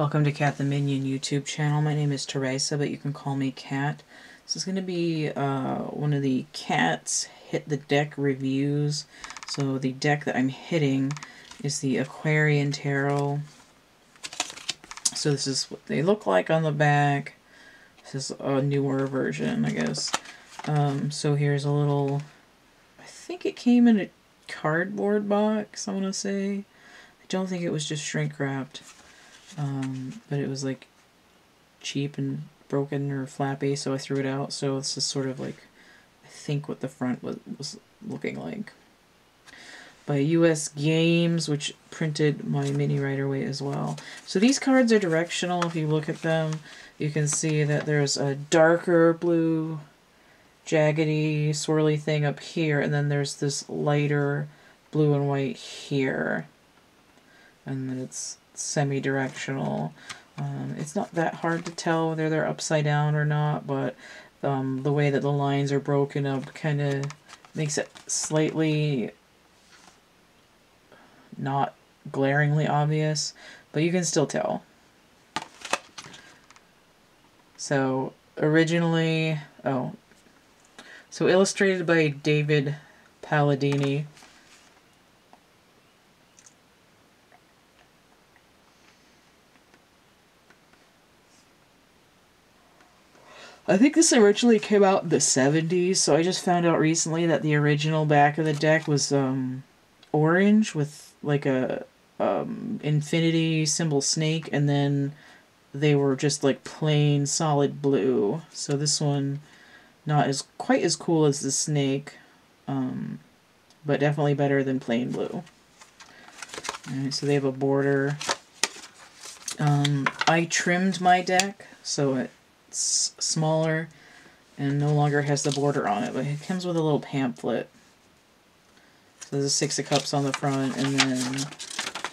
Welcome to Cat the Minion YouTube channel. My name is Theresa, but you can call me Cat. This is going to be uh, one of the Cat's Hit the Deck reviews. So the deck that I'm hitting is the Aquarian Tarot. So this is what they look like on the back. This is a newer version, I guess. Um, so here's a little... I think it came in a cardboard box, I want to say. I don't think it was just shrink wrapped. Um, but it was like cheap and broken or flappy, so I threw it out. So this is sort of like, I think what the front was, was looking like. By US Games, which printed my mini Rider Waite as well. So these cards are directional. If you look at them, you can see that there's a darker blue, jaggedy, swirly thing up here, and then there's this lighter blue and white here. And then it's semi-directional. Um, it's not that hard to tell whether they're upside down or not, but um, the way that the lines are broken up kind of makes it slightly not glaringly obvious, but you can still tell. So originally, oh, so illustrated by David Palladini. I think this originally came out in the 70s, so I just found out recently that the original back of the deck was um, orange with like a um, infinity symbol snake, and then they were just like plain solid blue. So this one, not as quite as cool as the snake, um, but definitely better than plain blue. Alright, so they have a border. Um, I trimmed my deck, so it smaller and no longer has the border on it, but it comes with a little pamphlet. So there's a Six of Cups on the front, and then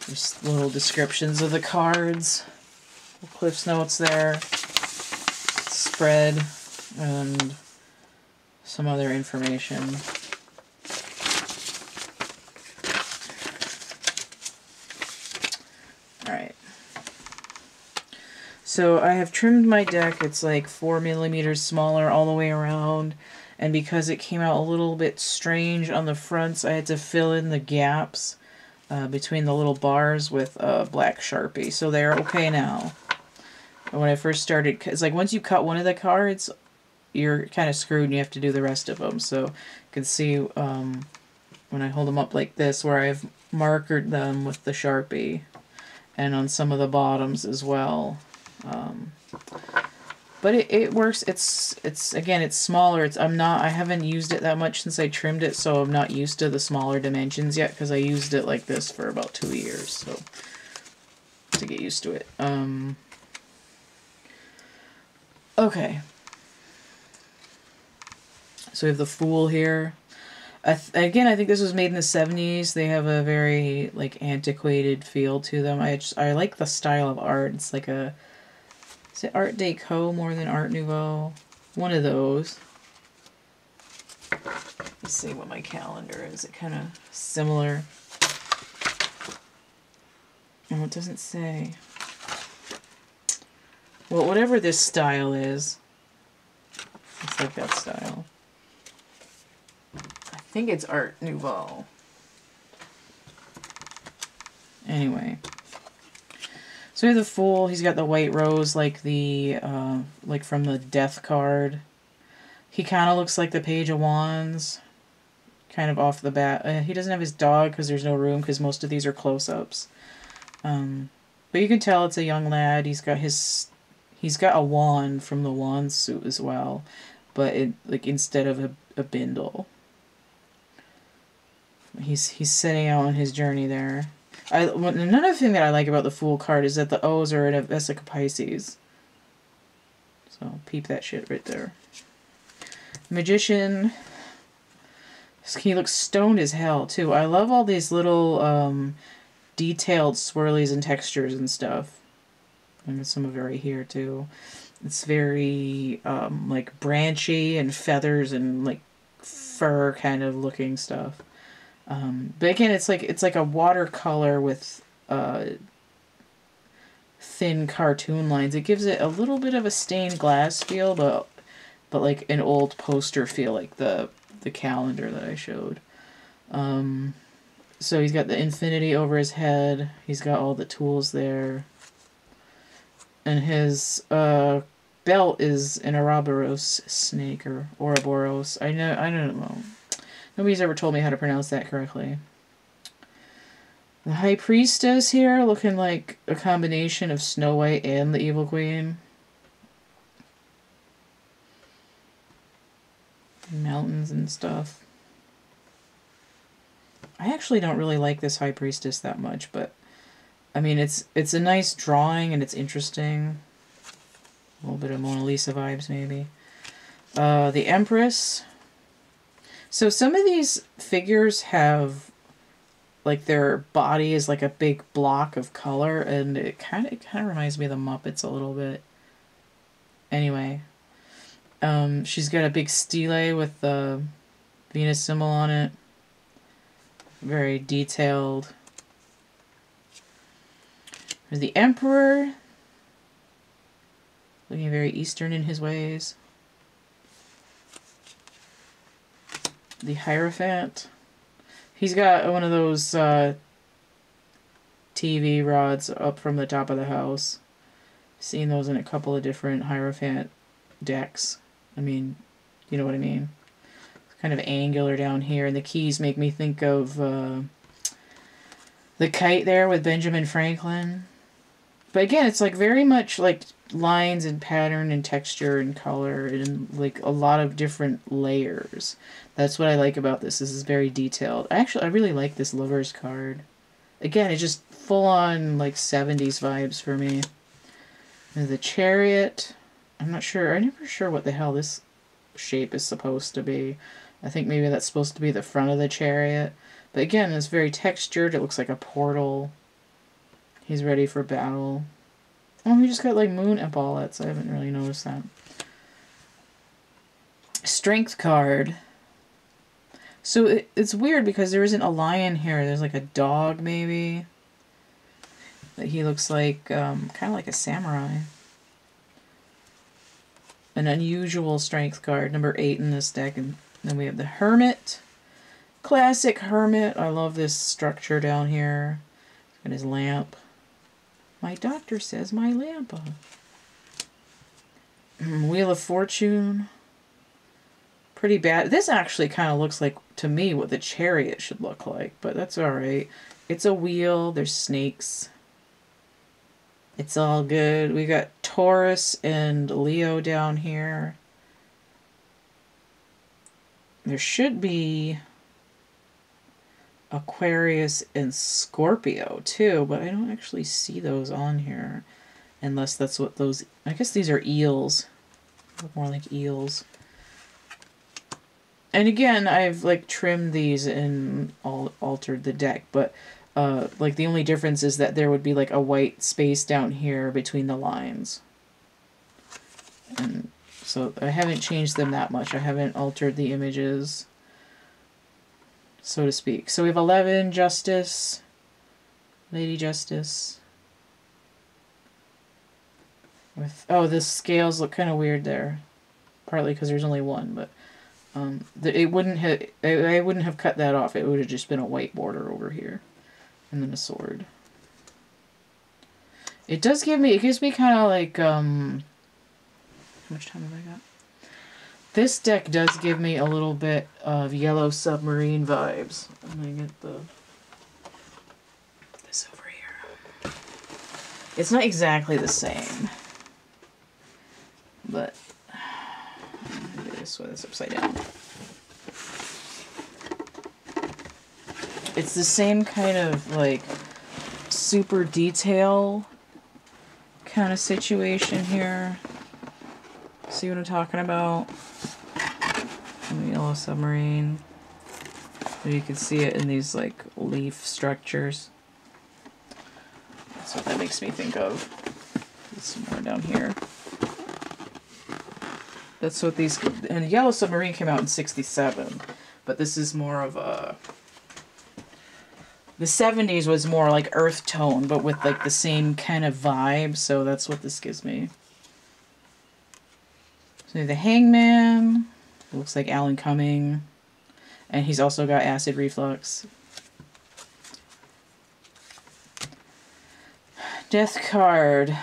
there's little descriptions of the cards, little Cliff's Notes there, spread, and some other information. So I have trimmed my deck. It's like four millimeters smaller all the way around. And because it came out a little bit strange on the fronts, I had to fill in the gaps uh, between the little bars with a black Sharpie. So they're okay now. When I first started, it's like once you cut one of the cards, you're kind of screwed and you have to do the rest of them. So you can see um, when I hold them up like this where I've markered them with the Sharpie and on some of the bottoms as well. Um, but it, it works. It's, it's, again, it's smaller. It's, I'm not, I haven't used it that much since I trimmed it, so I'm not used to the smaller dimensions yet, because I used it like this for about two years, so, to get used to it. Um, okay. So we have the Fool here. I again, I think this was made in the 70s. They have a very, like, antiquated feel to them. I just, I like the style of art. It's like a is it Art Deco more than Art Nouveau? One of those. Let's see what my calendar is. It kind of similar. Oh, it doesn't say. Well, whatever this style is, it's like that style. I think it's Art Nouveau. Anyway. So we have the Fool. He's got the white rose like the, uh, like from the Death card. He kind of looks like the Page of Wands. Kind of off the bat. Uh, he doesn't have his dog because there's no room because most of these are close-ups. Um, but you can tell it's a young lad. He's got his, he's got a wand from the wand suit as well. But it, like, instead of a, a bindle. He's, he's setting out on his journey there. I, another thing that I like about the Fool card is that the O's are in a Vesica Piscis. So, peep that shit right there. Magician. He looks stoned as hell, too. I love all these little um, detailed swirlies and textures and stuff. And some of it right here, too. It's very, um, like, branchy and feathers and, like, fur kind of looking stuff. Um, but again, it's like it's like a watercolor with uh, thin cartoon lines. It gives it a little bit of a stained glass feel, but but like an old poster feel, like the the calendar that I showed. Um, so he's got the infinity over his head. He's got all the tools there. And his uh, belt is an Ouroboros snake or Ouroboros. I know I don't know. Nobody's ever told me how to pronounce that correctly. The High Priestess here looking like a combination of Snow White and the Evil Queen. Mountains and stuff. I actually don't really like this High Priestess that much, but I mean it's it's a nice drawing and it's interesting. A little bit of Mona Lisa vibes maybe. Uh, the Empress. So some of these figures have like their body is like a big block of color and it kind of kind of reminds me of the Muppets a little bit. Anyway, um, she's got a big stele with the Venus symbol on it. Very detailed. There's the Emperor. Looking very Eastern in his ways. The Hierophant. He's got one of those uh, TV rods up from the top of the house. Seen those in a couple of different Hierophant decks. I mean, you know what I mean. It's kind of angular down here, and the keys make me think of uh, the kite there with Benjamin Franklin. But again, it's like very much like lines and pattern and texture and color and like a lot of different layers. That's what I like about this. This is very detailed. Actually, I really like this lover's card. Again, it's just full on like 70s vibes for me. And the chariot. I'm not sure. I'm never sure what the hell this shape is supposed to be. I think maybe that's supposed to be the front of the chariot. But again, it's very textured. It looks like a portal. He's ready for battle. Oh, he just got like moon epaulets. I haven't really noticed that. Strength card. So it, it's weird because there isn't a lion here. There's like a dog maybe. But he looks like um, kind of like a samurai an unusual strength card, number eight in this deck. And then we have the Hermit. Classic Hermit. I love this structure down here. And his lamp. My doctor says my lamp. Mm, wheel of Fortune. Pretty bad. This actually kind of looks like, to me, what the chariot should look like. But that's alright. It's a wheel. There's snakes. It's all good. We got Taurus and Leo down here. There should be Aquarius and Scorpio too, but I don't actually see those on here. Unless that's what those... I guess these are eels. More like eels. And again, I've like trimmed these and all altered the deck, but uh, like the only difference is that there would be like a white space down here between the lines. And so I haven't changed them that much. I haven't altered the images, so to speak. So we have 11, Justice, Lady Justice. With Oh, the scales look kind of weird there. Partly because there's only one, but um, it wouldn't have, I wouldn't have cut that off. It would have just been a white border over here and then a sword. It does give me, it gives me kind of like, um, how much time have I got? This deck does give me a little bit of Yellow Submarine vibes. I'm going to get the, this over here. It's not exactly the same, but, this way, this upside down. It's the same kind of like super detail kind of situation here. See what I'm talking about? Yellow submarine. You can see it in these like leaf structures. That's what that makes me think of. There's some more down here. That's what these and Yellow Submarine came out in 67, but this is more of a the 70s was more like earth tone, but with like the same kind of vibe. So that's what this gives me. So the Hangman. Looks like Alan Cumming. And he's also got acid reflux. Death card.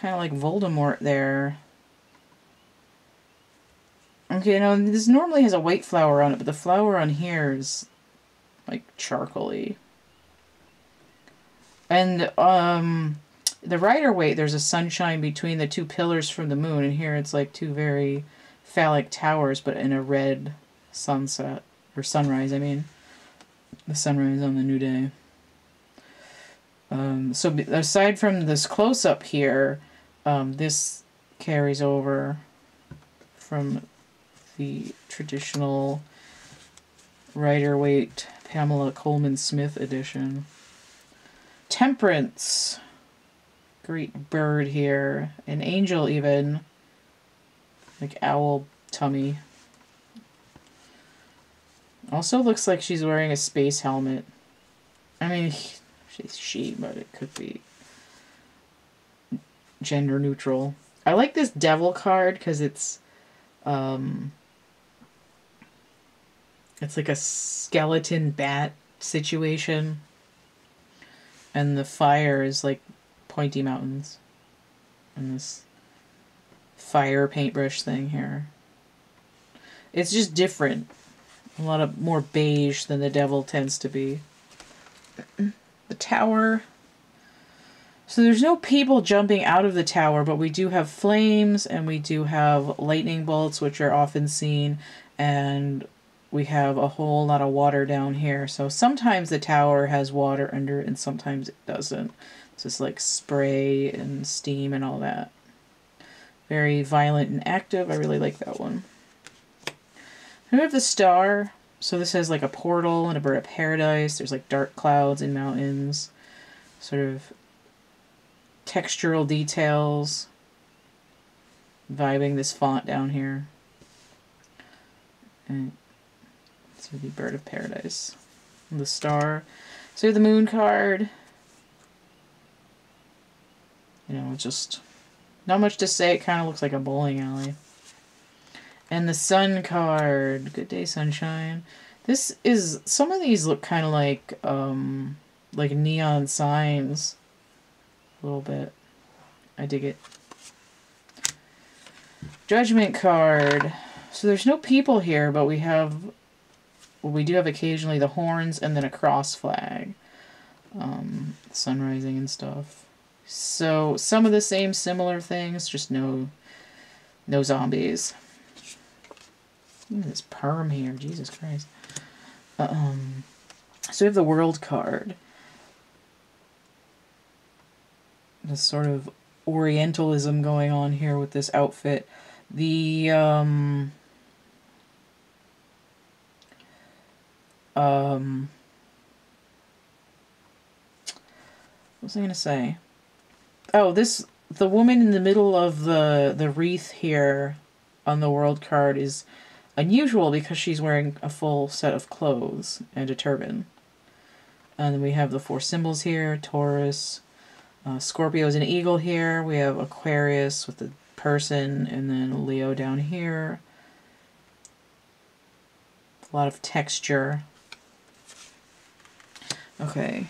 Kind of like Voldemort there. Okay, now this normally has a white flower on it, but the flower on here is like charcoaly. And um the Rider Waite, there's a sunshine between the two pillars from the moon, and here it's like two very phallic towers, but in a red sunset or sunrise. I mean, the sunrise on the new day. Um, so aside from this close up here, um, this carries over from the traditional Rider Waite Pamela Colman Smith edition. Temperance. Great bird here. An angel even. Like owl tummy. Also looks like she's wearing a space helmet. I mean, she's she, but it could be gender neutral. I like this devil card because it's um it's like a skeleton bat situation. And the fire is like pointy mountains. And this fire paintbrush thing here. It's just different. A lot of more beige than the devil tends to be. The tower. So there's no people jumping out of the tower, but we do have flames and we do have lightning bolts, which are often seen, and we have a whole lot of water down here. So sometimes the tower has water under it and sometimes it doesn't. It's just like spray and steam and all that. Very violent and active. I really like that one. we have the star. So this has like a portal and a bird of paradise. There's like dark clouds and mountains. Sort of textural details. Vibing this font down here. And the bird of paradise. And the star. So the moon card. You know, just not much to say. It kind of looks like a bowling alley. And the sun card. Good day, sunshine. This is, some of these look kind of like, um, like neon signs. A little bit. I dig it. Judgment card. So there's no people here, but we have, well, we do have occasionally the horns and then a cross flag. Um, sun rising and stuff. So some of the same similar things, just no no zombies. this perm here, Jesus Christ. Um, so we have the world card. This sort of orientalism going on here with this outfit. The um, um, what was I gonna say? Oh, this the woman in the middle of the the wreath here on the world card is unusual because she's wearing a full set of clothes and a turban. And then we have the four symbols here, Taurus, uh, Scorpio is an eagle here. We have Aquarius with the person, and then Leo down here. A lot of texture. Okay,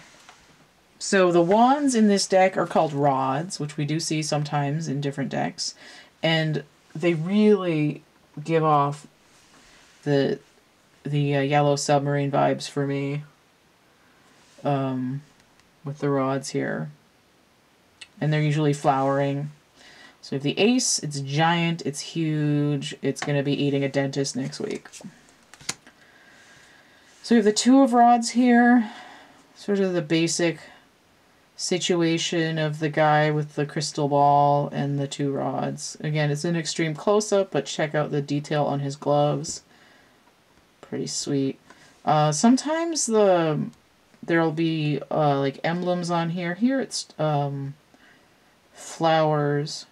so the wands in this deck are called rods, which we do see sometimes in different decks. And they really give off the the uh, yellow submarine vibes for me um, with the rods here. And they're usually flowering. So if the ace, it's giant, it's huge, it's going to be eating a dentist next week. So we have the two of rods here, sort of the basic situation of the guy with the crystal ball and the two rods. Again, it's an extreme close-up, but check out the detail on his gloves. Pretty sweet. Uh, sometimes the there'll be uh, like emblems on here. Here it's um, flowers.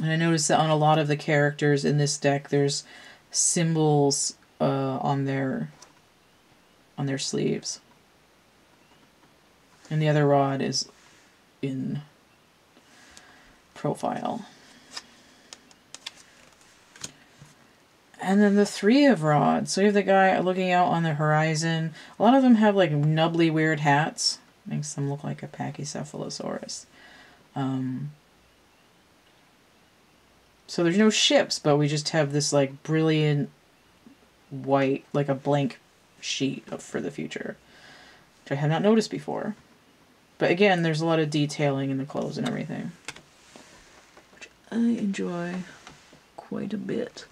And I noticed that on a lot of the characters in this deck, there's symbols uh, on their on their sleeves. And the other rod is in profile. And then the three of rods. So you have the guy looking out on the horizon. A lot of them have like nubbly weird hats. Makes them look like a Pachycephalosaurus. Um, so there's no ships, but we just have this like brilliant white, like a blank sheet for the future, which I have not noticed before. But again, there's a lot of detailing in the clothes and everything, which I enjoy quite a bit.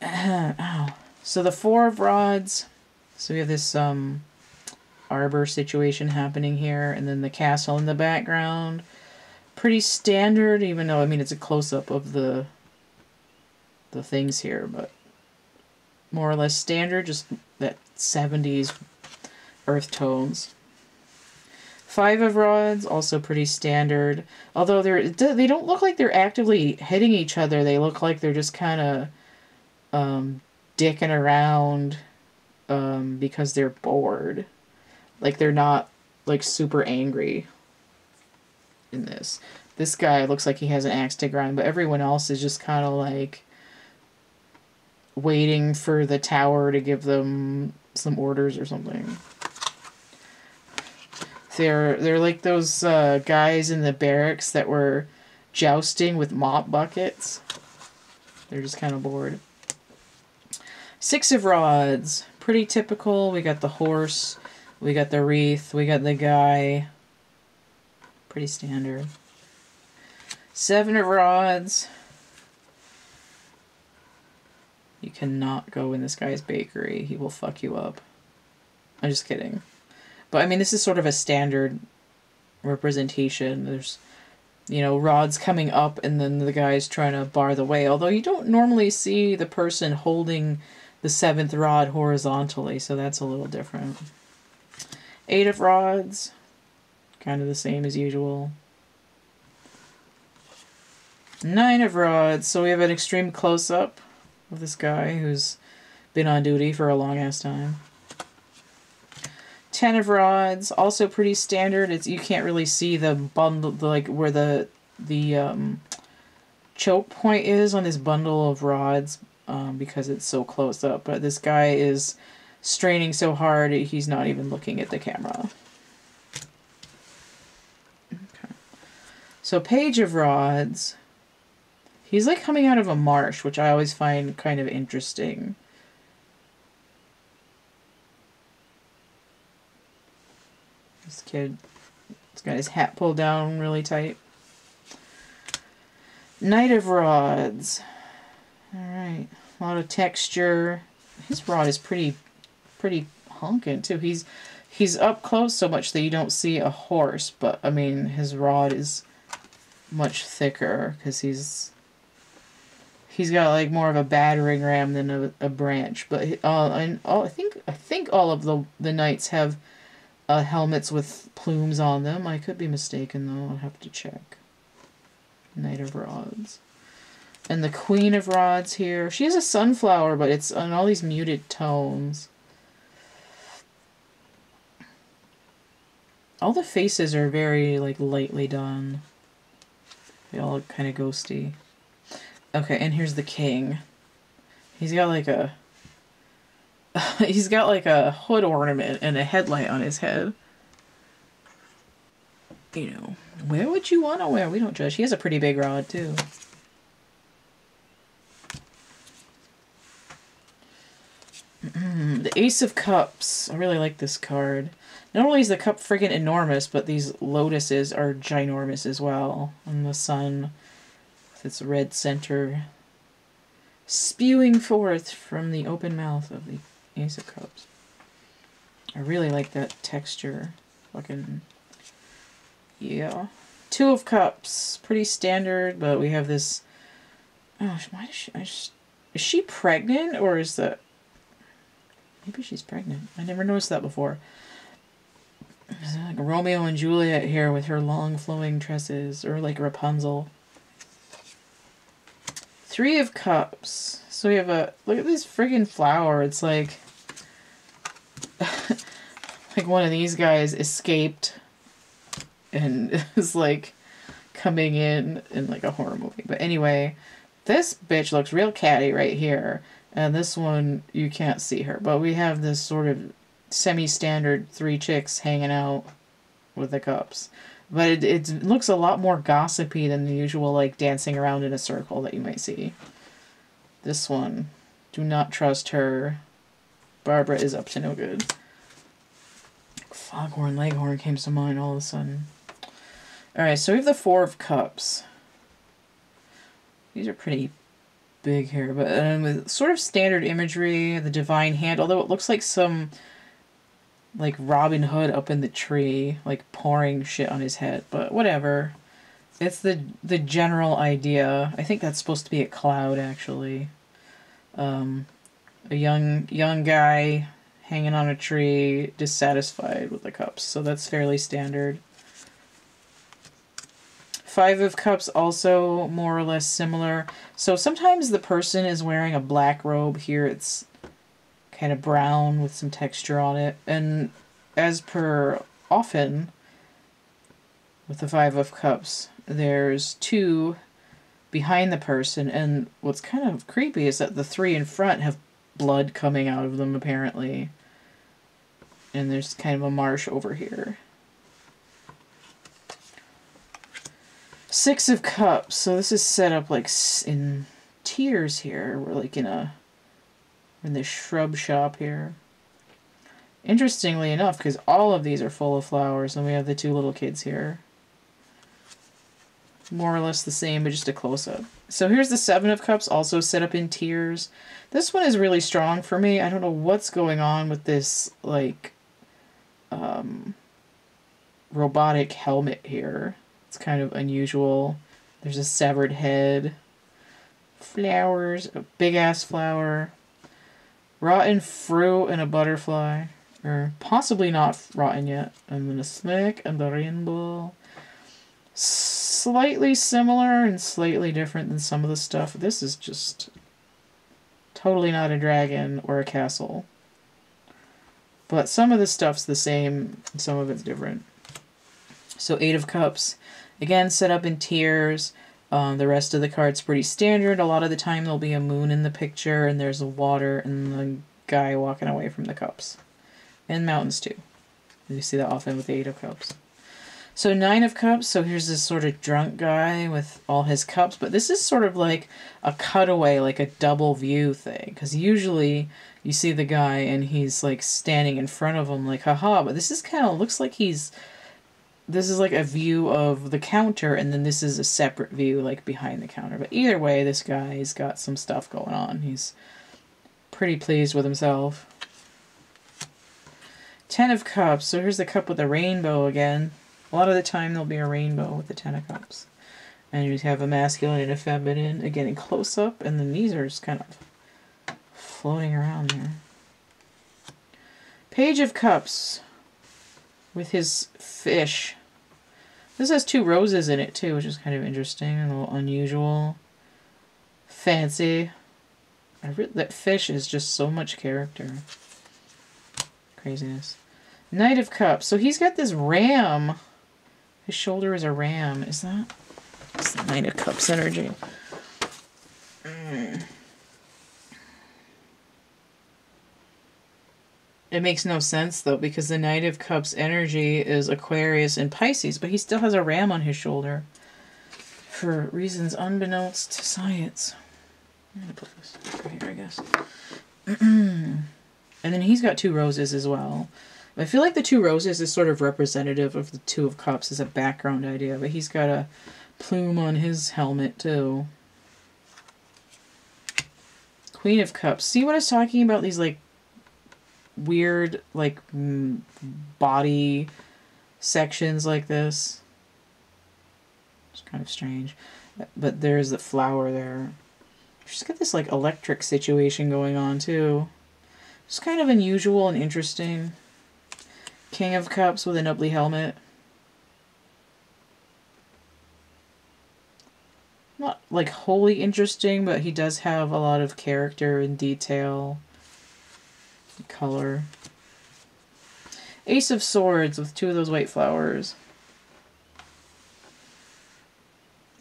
Uh, ow. So the four of rods. So we have this um, arbor situation happening here, and then the castle in the background. Pretty standard, even though I mean it's a close up of the the things here, but more or less standard, just that 70s earth tones. Five of rods, also pretty standard. Although they're they don't look like they're actively hitting each other. They look like they're just kind of um, dicking around um, because they're bored. Like they're not like super angry in this. This guy looks like he has an axe to grind, but everyone else is just kind of like waiting for the tower to give them some orders or something. They're they're like those uh, guys in the barracks that were jousting with mop buckets. They're just kind of bored. Six of rods. Pretty typical. We got the horse. We got the wreath. We got the guy. Pretty standard. Seven of rods. You cannot go in this guy's bakery. He will fuck you up. I'm just kidding. But I mean, this is sort of a standard representation. There's, you know, rods coming up and then the guy's trying to bar the way. Although you don't normally see the person holding the seventh rod horizontally, so that's a little different. Eight of rods, kind of the same as usual. Nine of rods, so we have an extreme close-up of this guy who's been on duty for a long ass time. Ten of rods, also pretty standard. It's you can't really see the bundle, like where the the um, choke point is on this bundle of rods, um, because it's so close up. But this guy is straining so hard, he's not even looking at the camera. Okay. So Page of Rods. He's like coming out of a marsh, which I always find kind of interesting. This kid has got his hat pulled down really tight. Knight of Rods. Alright. A lot of texture. His rod is pretty pretty honking too. He's he's up close so much that you don't see a horse, but I mean his rod is much thicker because he's he's got like more of a battering ram than a, a branch. But uh, and all, I think I think all of the the knights have uh, helmets with plumes on them. I could be mistaken though. I'll have to check. Knight of Rods. And the Queen of Rods here. She has a sunflower, but it's on all these muted tones. All the faces are very, like, lightly done. They all look kind of ghosty. Okay, and here's the King. He's got, like, a... he's got, like, a hood ornament and a headlight on his head. You know, where would you want to wear? We don't judge. He has a pretty big rod, too. Mm-hmm. the Ace of Cups. I really like this card. Not only is the cup friggin' enormous, but these lotuses are ginormous as well. And the sun, with its red center, spewing forth from the open mouth of the Ace of Cups. I really like that texture. Fucking, yeah. Two of Cups. Pretty standard, but we have this... Oh, why does she... Just, is she pregnant, or is that... Maybe she's pregnant. I never noticed that before. like Romeo and Juliet here with her long flowing tresses, or like Rapunzel. Three of Cups. So we have a look at this friggin' flower. It's like like one of these guys escaped and is like coming in in like a horror movie. But anyway, this bitch looks real catty right here. And this one, you can't see her. But we have this sort of semi-standard three chicks hanging out with the cups. But it, it looks a lot more gossipy than the usual, like, dancing around in a circle that you might see. This one, do not trust her. Barbara is up to no good. Foghorn Leghorn came to mind all of a sudden. Alright, so we have the Four of Cups. These are pretty big here, but um, with sort of standard imagery, the divine hand, although it looks like some like Robin Hood up in the tree, like pouring shit on his head, but whatever. It's the the general idea. I think that's supposed to be a cloud actually. Um, a young young guy hanging on a tree, dissatisfied with the cups. So that's fairly standard. Five of Cups also more or less similar. So sometimes the person is wearing a black robe. Here it's kind of brown with some texture on it. And as per often with the Five of Cups, there's two behind the person. And what's kind of creepy is that the three in front have blood coming out of them apparently. And there's kind of a marsh over here. Six of Cups. So this is set up like in tiers here. We're like in a in the shrub shop here. Interestingly enough, because all of these are full of flowers, and we have the two little kids here. More or less the same, but just a close-up. So here's the Seven of Cups, also set up in tiers. This one is really strong for me. I don't know what's going on with this, like, um, robotic helmet here. It's kind of unusual. There's a severed head. Flowers, a big ass flower. Rotten fruit and a butterfly. Or possibly not rotten yet. And then a snake and the rainbow. Slightly similar and slightly different than some of the stuff. This is just totally not a dragon or a castle. But some of the stuff's the same, some of it's different. So Eight of Cups. Again, set up in tiers. Um, the rest of the card's pretty standard. A lot of the time there'll be a moon in the picture and there's a water and the guy walking away from the cups. And mountains too. You see that often with the Eight of Cups. So Nine of Cups, so here's this sort of drunk guy with all his cups, but this is sort of like a cutaway, like a double view thing. Because usually you see the guy and he's like standing in front of him like, haha, but this is kind of looks like he's this is like a view of the counter and then this is a separate view like behind the counter. But either way this guy's got some stuff going on. He's pretty pleased with himself. Ten of cups. So here's the cup with the rainbow again a lot of the time there'll be a rainbow with the ten of cups and you have a masculine and a feminine again in close up and then these are just kind of floating around there page of cups with his fish. This has two roses in it too, which is kind of interesting and a little unusual. Fancy. that fish is just so much character. Craziness. Knight of Cups. So he's got this ram. His shoulder is a ram. Is that? It's the Knight of Cups energy. Mm. It makes no sense though because the Knight of Cups energy is Aquarius and Pisces, but he still has a ram on his shoulder for reasons unbeknownst to science. I'm gonna put this right here, I guess. and then he's got two roses as well. I feel like the two roses is sort of representative of the two of cups as a background idea, but he's got a plume on his helmet too. Queen of Cups. See what I was talking about? These like weird like body sections like this. It's kind of strange. But there's the flower there. She's got this like electric situation going on too. It's kind of unusual and interesting. King of Cups with an ugly helmet. Not like wholly interesting, but he does have a lot of character and detail color. Ace of Swords with two of those white flowers.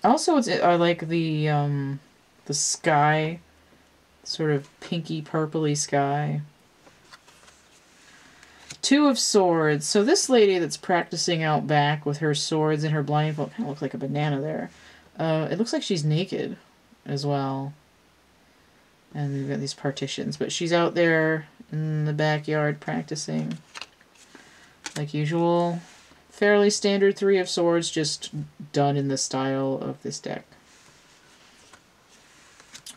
Also, it's I like the um, the sky, sort of pinky purpley sky. Two of Swords. So this lady that's practicing out back with her swords and her blindfold kind of looks like a banana there. Uh, it looks like she's naked as well. And we've got these partitions, but she's out there in the backyard practicing like usual. Fairly standard three of swords, just done in the style of this deck.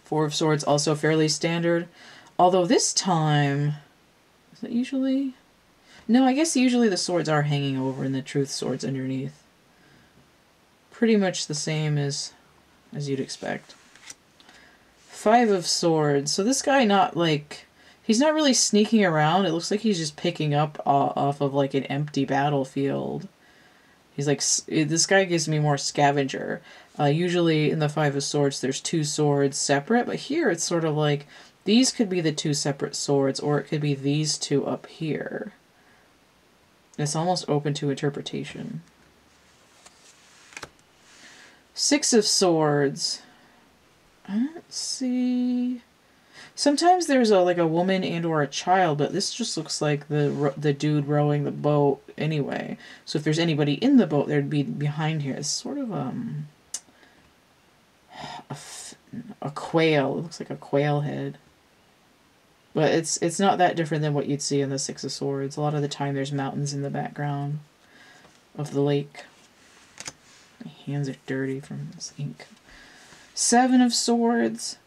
Four of swords, also fairly standard. Although this time, is it usually? No, I guess usually the swords are hanging over and the truth swords underneath. Pretty much the same as, as you'd expect. Five of swords. So this guy not like He's not really sneaking around. It looks like he's just picking up off of like an empty battlefield. He's like, this guy gives me more scavenger. Uh, usually in the Five of Swords, there's two swords separate, but here it's sort of like these could be the two separate swords, or it could be these two up here. It's almost open to interpretation. Six of Swords. I don't see. Sometimes there's a like a woman and or a child, but this just looks like the the dude rowing the boat anyway. So if there's anybody in the boat, there'd be behind here. It's sort of um a, a quail. It looks like a quail head. But it's it's not that different than what you'd see in the Six of Swords. A lot of the time there's mountains in the background of the lake. My hands are dirty from this ink. Seven of Swords.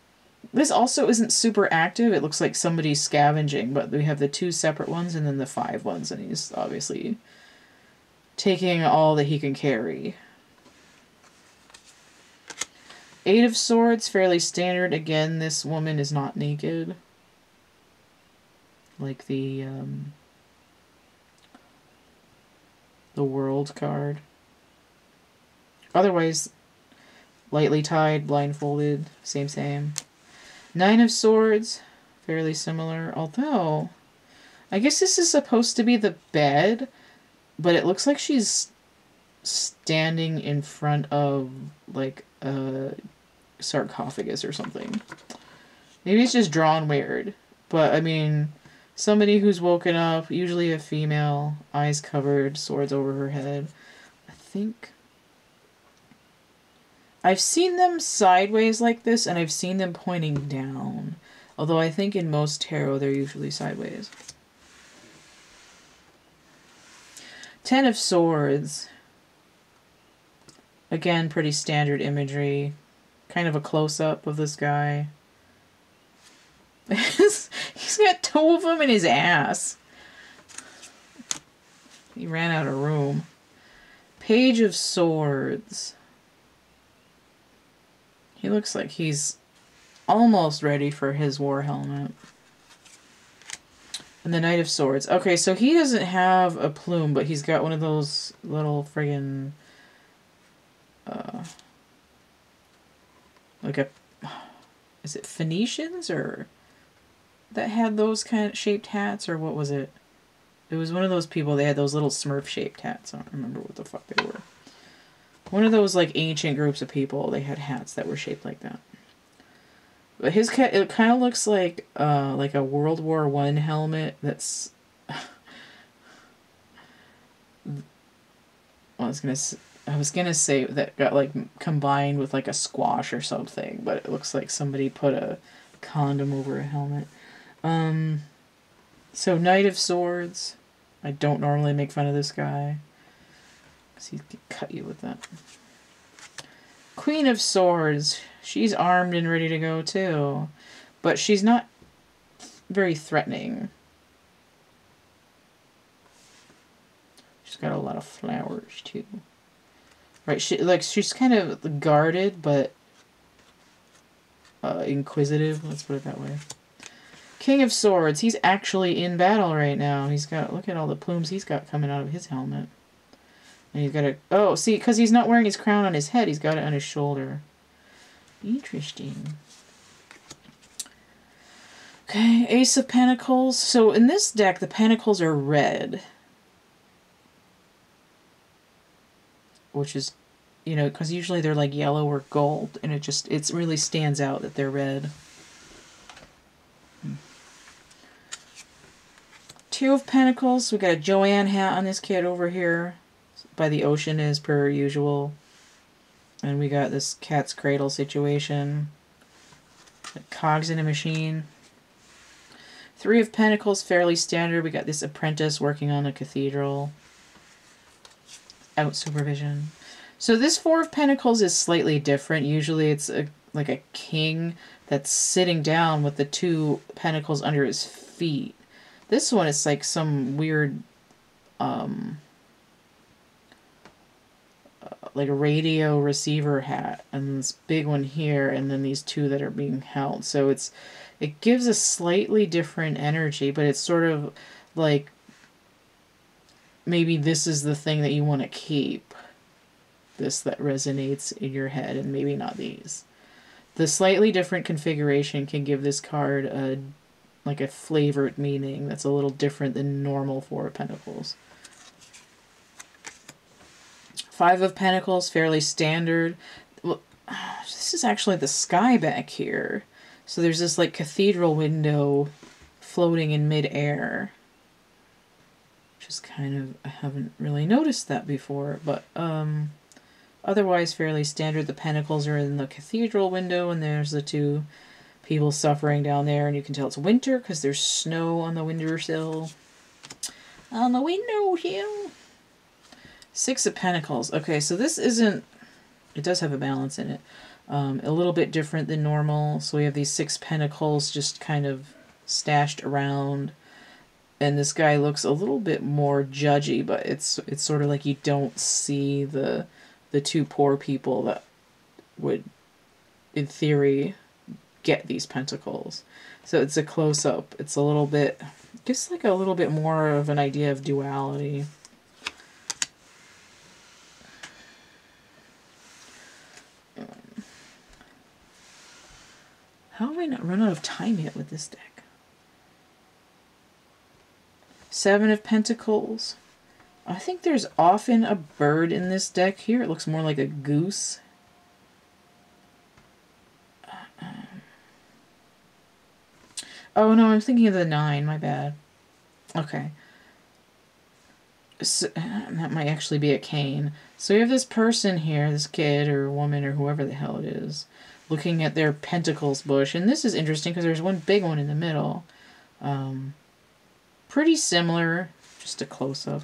This also isn't super active. It looks like somebody's scavenging, but we have the two separate ones and then the five ones, and he's obviously taking all that he can carry. Eight of Swords, fairly standard. Again, this woman is not naked. Like the, um, the World card. Otherwise, lightly tied, blindfolded, same, same. Nine of Swords, fairly similar, although I guess this is supposed to be the bed, but it looks like she's standing in front of like a sarcophagus or something. Maybe it's just drawn weird, but I mean, somebody who's woken up, usually a female, eyes covered, swords over her head. I think I've seen them sideways like this, and I've seen them pointing down. Although I think in most tarot, they're usually sideways. Ten of Swords. Again, pretty standard imagery. Kind of a close-up of this guy. Got two of them in his ass. He ran out of room. Page of Swords. He looks like he's almost ready for his war helmet. And the Knight of Swords. Okay, so he doesn't have a plume, but he's got one of those little friggin' uh, like a is it Phoenicians or that had those kind of shaped hats or what was it? It was one of those people. They had those little Smurf shaped hats. I don't remember what the fuck they were. One of those like ancient groups of people, they had hats that were shaped like that. But his cat, it kind of looks like uh, like a World War One helmet. That's. I was gonna, I was gonna say that got like combined with like a squash or something, but it looks like somebody put a condom over a helmet. Um, so Knight of Swords. I don't normally make fun of this guy. Because he can cut you with that. Queen of Swords. She's armed and ready to go too. But she's not very threatening. She's got a lot of flowers too. Right, she like she's kind of guarded but uh, inquisitive, let's put it that way. King of Swords. He's actually in battle right now. He's got, look at all the plumes he's got coming out of his helmet. And he's got a, oh, see, because he's not wearing his crown on his head. He's got it on his shoulder. Interesting. Okay, Ace of Pentacles. So in this deck, the Pentacles are red. Which is, you know, because usually they're like yellow or gold. And it just, it really stands out that they're red. Two of Pentacles. We got a Joanne hat on this kid over here by the ocean as per usual. And we got this cat's cradle situation. Cogs in a machine. Three of Pentacles, fairly standard. We got this apprentice working on a cathedral. Out supervision. So this Four of Pentacles is slightly different. Usually it's a, like a king that's sitting down with the two pentacles under his feet. This one is like some weird um, like a radio receiver hat and this big one here and then these two that are being held. So it's it gives a slightly different energy, but it's sort of like maybe this is the thing that you want to keep. This that resonates in your head and maybe not these. The slightly different configuration can give this card a like a flavored meaning that's a little different than normal Four of Pentacles. Five of Pentacles, fairly standard. Well, this is actually the sky back here. So there's this like cathedral window floating in midair. Just kind of, I haven't really noticed that before, but um, otherwise fairly standard. The pentacles are in the cathedral window, and there's the two people suffering down there, and you can tell it's winter because there's snow on the windowsill. On the window sill. Six of Pentacles. Okay, so this isn't... It does have a balance in it. Um, a little bit different than normal. So we have these six pentacles just kind of stashed around. And this guy looks a little bit more judgy, but it's it's sort of like you don't see the the two poor people that would, in theory, get these pentacles. So it's a close-up. It's a little bit, just like a little bit more of an idea of duality. Um, how have I not run out of time yet with this deck? Seven of Pentacles. I think there's often a bird in this deck here. It looks more like a goose. Oh, no, I'm thinking of the nine. My bad. Okay. So, that might actually be a cane. So we have this person here, this kid or woman or whoever the hell it is looking at their pentacles bush. And this is interesting because there's one big one in the middle. Um, pretty similar, just a close-up.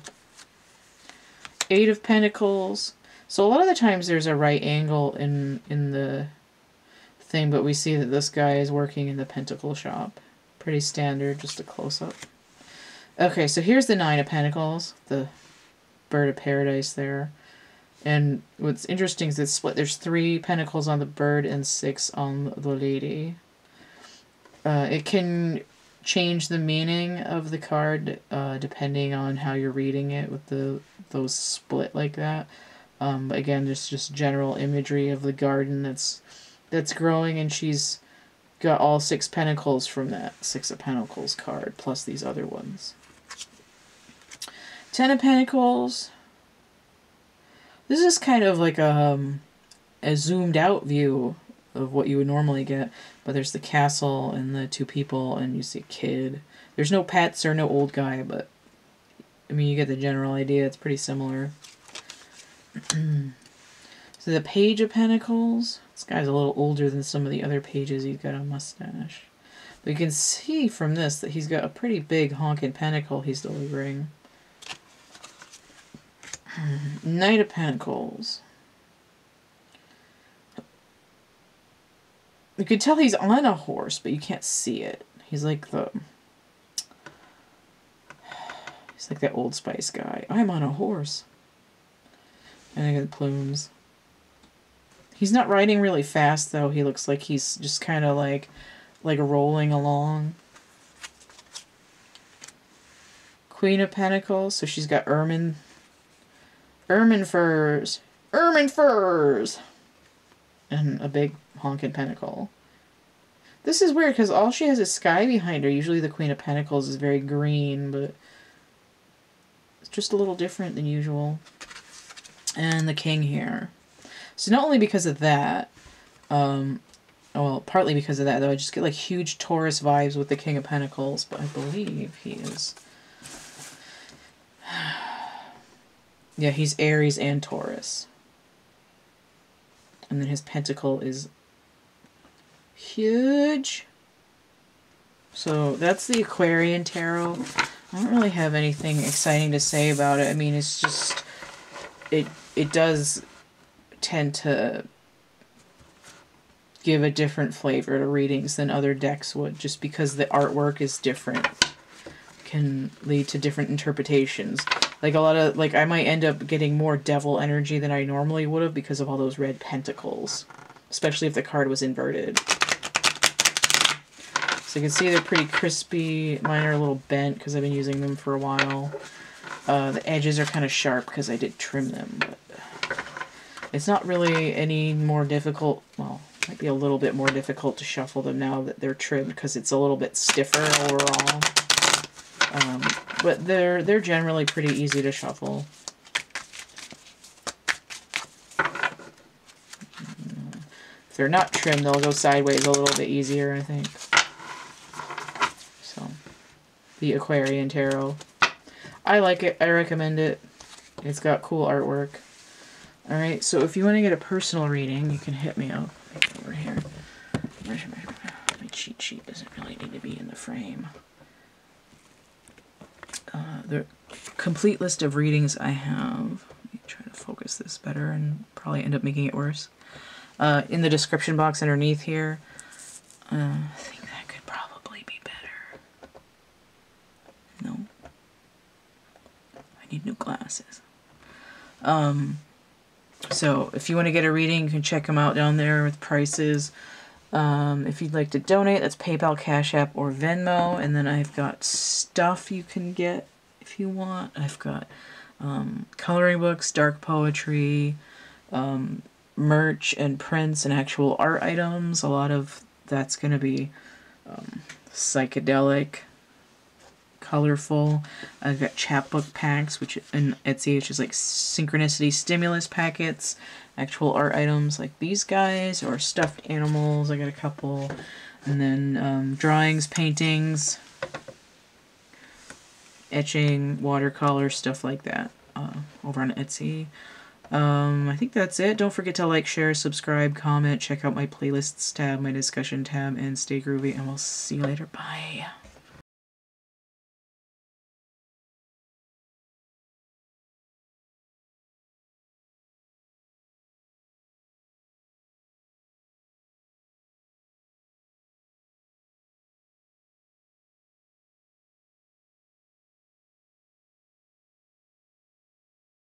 Eight of Pentacles. So a lot of the times there's a right angle in, in the thing, but we see that this guy is working in the pentacle shop. Pretty standard, just a close-up. Okay, so here's the Nine of Pentacles, the bird of paradise there. And what's interesting is it's split. There's three pentacles on the bird and six on the lady. Uh, it can change the meaning of the card uh, depending on how you're reading it with the those split like that. Um, again, just just general imagery of the garden that's that's growing, and she's got all six pentacles from that six of pentacles card plus these other ones. Ten of Pentacles. This is kind of like a, um, a zoomed out view of what you would normally get. But there's the castle and the two people and you see a kid. There's no pets or no old guy, but I mean, you get the general idea. It's pretty similar. so the Page of Pentacles. This guy's a little older than some of the other pages. He's got a mustache. But you can see from this that he's got a pretty big honking pentacle he's delivering. Hmm. Knight of Pentacles. You could tell he's on a horse, but you can't see it. He's like the... He's like that Old Spice guy. I'm on a horse. And I got plumes. He's not riding really fast, though. He looks like he's just kind of like, like rolling along. Queen of Pentacles. So she's got ermine ermine furs. Ermine furs! And a big honking pentacle. This is weird because all she has is sky behind her. Usually the Queen of Pentacles is very green, but it's just a little different than usual. and the king here. So not only because of that, um, well, partly because of that, though, I just get like huge Taurus vibes with the King of Pentacles, but I believe he is. yeah, he's Aries and Taurus. And then his pentacle is huge. So that's the Aquarian Tarot. I don't really have anything exciting to say about it. I mean, it's just it it does tend to give a different flavor to readings than other decks would just because the artwork is different can lead to different interpretations. Like a lot of like i might end up getting more devil energy than i normally would have because of all those red pentacles especially if the card was inverted. So you can see they're pretty crispy mine are a little bent because i've been using them for a while. Uh, the edges are kind of sharp because i did trim them but it's not really any more difficult well might be a little bit more difficult to shuffle them now that they're trimmed because it's a little bit stiffer overall. Um, but they're they're generally pretty easy to shuffle. If they're not trimmed, they'll go sideways a little bit easier, I think. So, the Aquarian Tarot. I like it. I recommend it. It's got cool artwork. Alright, so if you want to get a personal reading, you can hit me up over here. My cheat sheet doesn't really need to be in the frame. Uh, the complete list of readings I have. Let me try to focus this better and probably end up making it worse. Uh, in the description box underneath here. Uh, I think that could probably be better. No. I need new glasses. Um, so if you want to get a reading, you can check them out down there with prices. Um, if you'd like to donate, that's PayPal, Cash App, or Venmo. And then I've got stuff you can get if you want. I've got um, coloring books, dark poetry, um, merch and prints and actual art items. A lot of that's going to be um, psychedelic colorful. I've got chapbook packs, which in Etsy, which is like synchronicity stimulus packets, actual art items like these guys, or stuffed animals. I got a couple. And then um, drawings, paintings, etching, watercolor, stuff like that uh, over on Etsy. Um, I think that's it. Don't forget to like, share, subscribe, comment, check out my playlists tab, my discussion tab, and stay groovy, and we'll see you later. Bye.